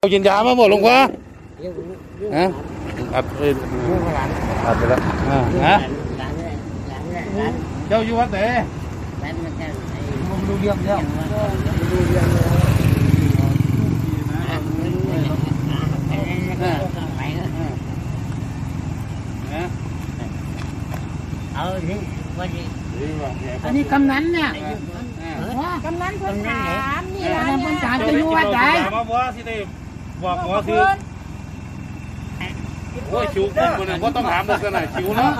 เอากินยามาหมดหลวงพ่อเรื่องเรื่องฮะอัดเอ้ยเรื่องหลานอัดไปแล้วอ่าฮะหลานเนี่ยหลานเนี่ยหลานเจ้าอยู่วัดไหนหลานมันจะไอ้ผมดูเรื่องแล้วดูเรื่องเลยไม่รู้เลยไปแล้วฮะเอาถึงวันนี้อันนี้กำนันเนี่ยว่ากำนันเพิ่นถามนี่เออล่ะกำนันเพิ่นถามจะอยู่วัดใดมา บ่สิได้บอกหมอคือโอ้ยชิวคนคนนึงก็ต้องถามเลยกันหน่อยชิวเนาะ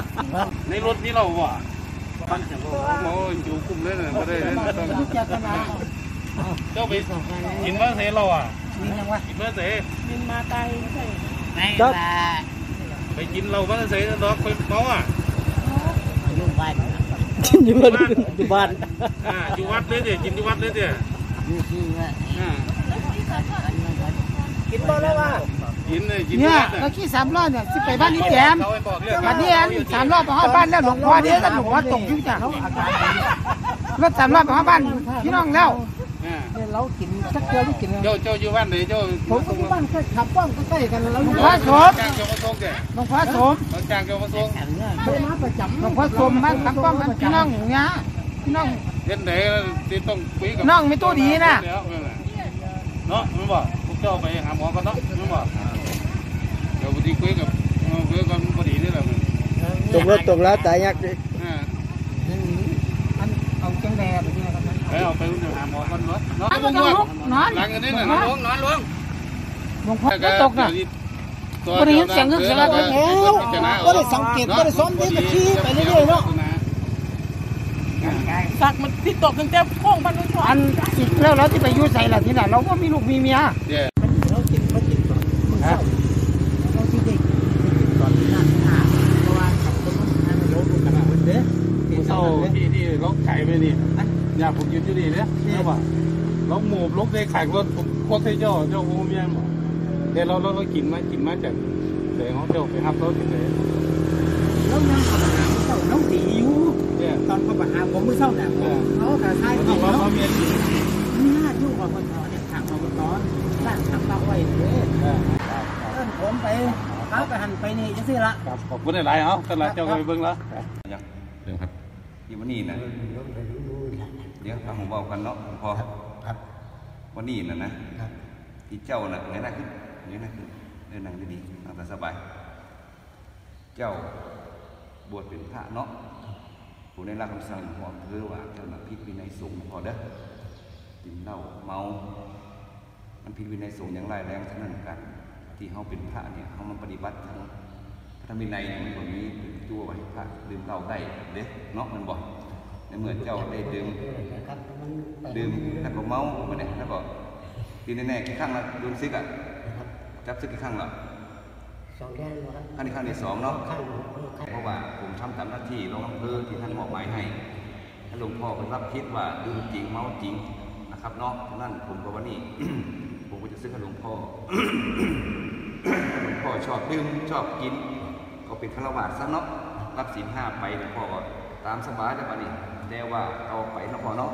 ในรถนี่เราบ่มันจะบอกโอ้ยชิวคุ้มเลยนะก็ได้เลยต้องเจ้าคณะเจ้าไปกินเมื่อเสเราอะนี่ยังวะกินเมื่อเสมินมาไกลไม่ใช่ไม่ว่าไปกินเราเมื่อเสดอกคนเขาอะอยู่บ้านอยู่บ้านอยู่บ้านอ่าอยู่วัดเลยเดี๋ยกินที่วัดเลยเดี๋ยอยู่ที่ว่าอ่า กินบ่แล้วว่ากินเลยกินที่เนี่ยวัดเมื่อกี้สามร้อยเนี่ยสิไปบ้านนี่แจมเขาไปบอกเรื่องวันนี้อันสามร้อยไปห้าบ้านแล้วหลวงพ่อเดี๋ยวก็หลวงพ่อตกอยู่จ้ะรถสามร้อยไปห้าบ้านพี่น้องแล้วอ่าเรากินสักเดียวที่กินเจ้าเจ้าอยู่บ้านไหนเจ้าผมก็อยู่บ้านแค่ขับป้องใกล้ๆกันแล้วหลวงพ่อสมจ้างเจ้ามาส่งเดี๋ยหลวงพ่อสมเขาจ้างเจ้ามาส่งทำเรื่องเคยมาประจำหลวงพ่อสมบ้านขับป้องกันพี่น้องอย่างเงี้ยพี่น้องเห็นไหนที่ต้องคุยกับน้องมีตัวดีน่ะแล้วเนาะไม่บอกพวก เจ้าไปหาหมอกันเนาะไม่บอกเดี๋ยวพอดีคุยกับคุยกันพอดีนี่แหละตกรถตกแล้วตายยากดิอ่าอันเอาจังแดดไปที่ไหนกันนะไปเอาไปหาหมอกันเนาะเนาะนอนลุกนอนหลังกันนี่น่ะนอนลงนอนลงหลวงพ่อไม่ตกน่ะบ่ได้ยินเสียงฮึกเสียงอะไรแล้วก็ได้สังเกตก็ได้ซ้อมเด็กตะขี้ไปเรื่อยๆเนาะ สักมันที่ตกตั้งแต่โค้งพันธุ์อันสิแล้วเราที่ไปอยู่ใส่ละที่ไหนเราก็มีลูกมีเมียเดี๋ยวเรากินเขากินก่อนมึงเศร้าเราที่เด็กก่อนนั่งหาเพราะว่าขับรถนั่งรถกันมาเด้ที่เศร้าเศร้าที่ที่ล็อกไข่ไปนี่อย่าผมยืนอยู่นี่เนี่ยแล้วว่าล็อกหมูล็อกได้ไข่รถผมโคตรเจ้าเจ้าโมเมียหมดเดี๋ยวเราเราเรากินมากินมาจากเดี๋ยวเขาเจ้าไปหับรถเฉยแล้วนั่งขับหา เศร้าน้องดีอยู่เนี่ยตอนเขาไปหาผมเมื่อเศร้าเนี่ยเขาแต่ท้ายเขาเขาเขาเนาะเมียกินน่ายุ่งกว่าคนท้อเนี่ยทางเขาคนท้อสร้างทำตั้งไว้เลยเอิ้นผมไปเขาไปหันไปนี่จะซื้อละครับขอบคุณหลายๆเอาตลาดเจ้าไปเบิ่งแล้วยังเรื่องครับที่วันนี้นะเดี๋ยวฟังผมบอกกันเนาะพอครับวันนี้นะนะครับที่เจ้าน่ะเงยหน้าขึ้นเงยหน้าขึ้นเดินนั่งดีๆนั่งแต่สบาย เจ้า บวชเป็นพระเนาะผู้ได้รับคำสั่งของอำเภอว่าเจ้าน่ะผิดวินัยสงฆ์พอเด้อกินเหล้าเมา มันผิดวินัยสงฆ์อย่างไรแรงเท่านั้นกัน ที่เขาเป็นพระเนี่ยเขามาปฏิบัติทั้งพระธรรมวินัยเนี่ยมันก็มีเป็นตัวไว้พระดื่มเหล้าได้เด้เนาะมันบอกในเมื่อเจ้าได้ดื่มดื่มแล้วก็เมามาเนี่ยแล้วก็ที่แน่ๆกี่ครั้งละโดนซิกอะจับซิกกี่ครั้งละ สองแก้วครับครั้งที่ครั้งที่สองเนาะข้างเพราะว่าผมทำตามหน้าที่รองอำเภอที่ท่านมอบหมายให้ถ้าหลวงพ่อเป็นรับคิดว่าดื่มจริงเมาจริงนะครับเนาะฉะนั้นผมก็วันนี้ผมก็จะซื้อให้หลวงพ่อหลวงพ่อชอบดื่มชอบกิน ก็เป็นฆราวาสซะเนาะรับศีลห้าไปหลวงพ่อก็ตามสบายได้ปะนี่แต่ว่าเอาไปเนาะพ่อเนาะ